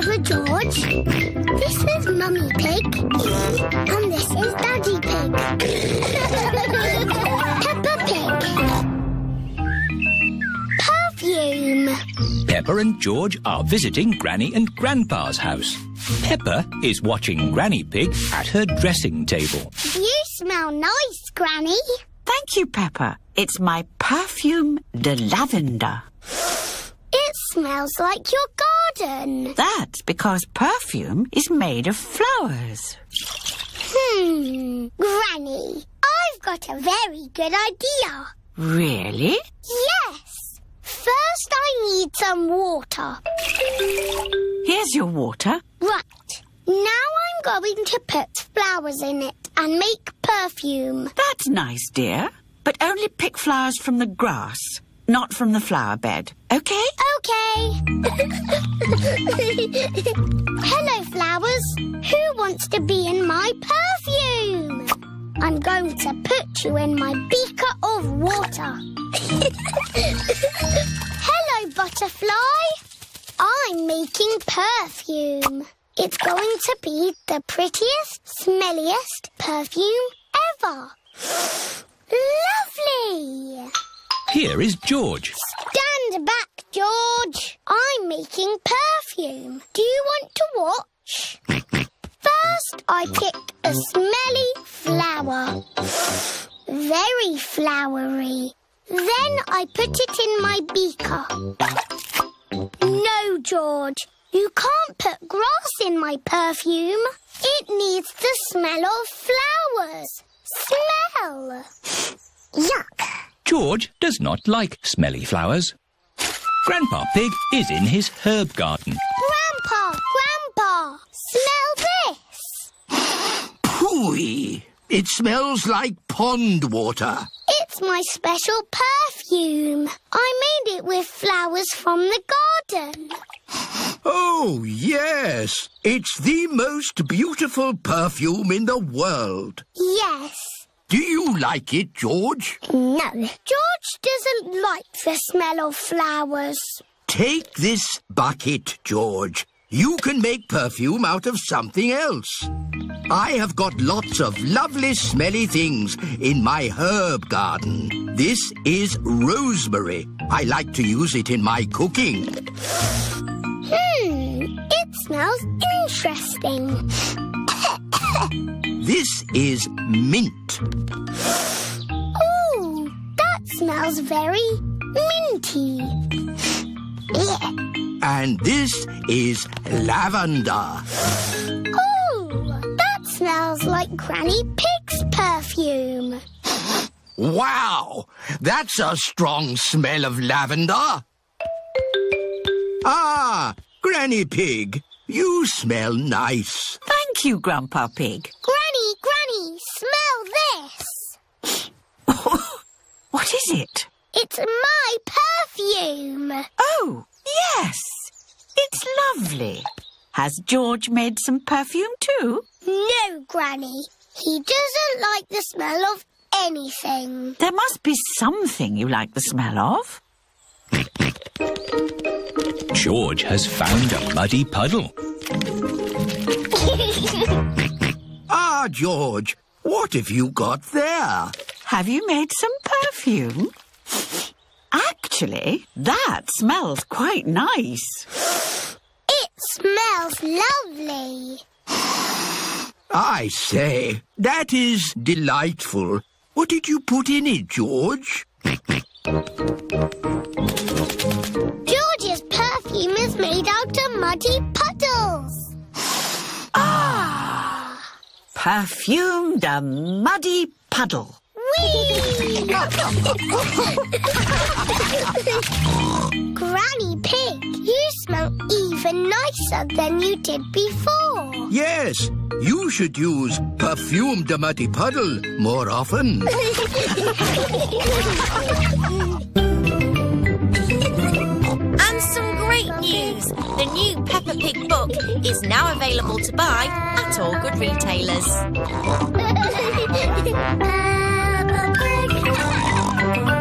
over, George. This is Mummy Pig. And this is Daddy Pig. Peppa Pig. Perfume. Peppa and George are visiting Granny and Grandpa's house. Peppa is watching Granny Pig at her dressing table. You smell nice, Granny. Thank you, Peppa. It's my perfume de lavender. Smells like your garden. That's because perfume is made of flowers. Hmm. Granny, I've got a very good idea. Really? Yes. First, I need some water. Here's your water. Right. Now I'm going to put flowers in it and make perfume. That's nice, dear. But only pick flowers from the grass, not from the flower bed. Okay? Okay. Hello, flowers. Who wants to be in my perfume? I'm going to put you in my beaker of water. Hello, butterfly. I'm making perfume. It's going to be the prettiest, smelliest perfume ever. Lovely! Here is George. Stand back, George. I'm making perfume. Do you want to watch? First, I pick a smelly flower. Very flowery. Then I put it in my beaker. No, George. You can't put grass in my perfume. It needs the smell of flowers. Smell. Yuck. George does not like smelly flowers. Grandpa Pig is in his herb garden. Grandpa, Grandpa, smell this. Pooey! It smells like pond water. It's my special perfume. I made it with flowers from the garden. Oh, yes. It's the most beautiful perfume in the world. Yes. Do you like it, George? No. George doesn't like the smell of flowers. Take this bucket, George. You can make perfume out of something else. I have got lots of lovely smelly things in my herb garden. This is rosemary. I like to use it in my cooking. Hmm, it smells interesting. This is mint. Ooh, that smells very minty. Yeah. And this is lavender. Ooh, that smells like Granny Pig's perfume. Wow! That's a strong smell of lavender. Ah, Granny Pig, you smell nice. Thank you, Grandpa Pig. Granny, Granny, smell this. What is it? It's my perfume. Oh, yes. It's lovely. Has George made some perfume too? No, Granny. He doesn't like the smell of anything. There must be something you like the smell of. George has found a muddy puddle. Ah, George, what have you got there? Have you made some perfume? Actually, that smells quite nice. It smells lovely. I say, that is delightful. What did you put in it, George? George's perfume is made out of muddy Perfume de muddy puddle. Whee! Granny Pig, you smell even nicer than you did before. Yes, you should use perfume de muddy puddle more often. The new Peppa Pig book is now available to buy at all good retailers. Peppa Pig.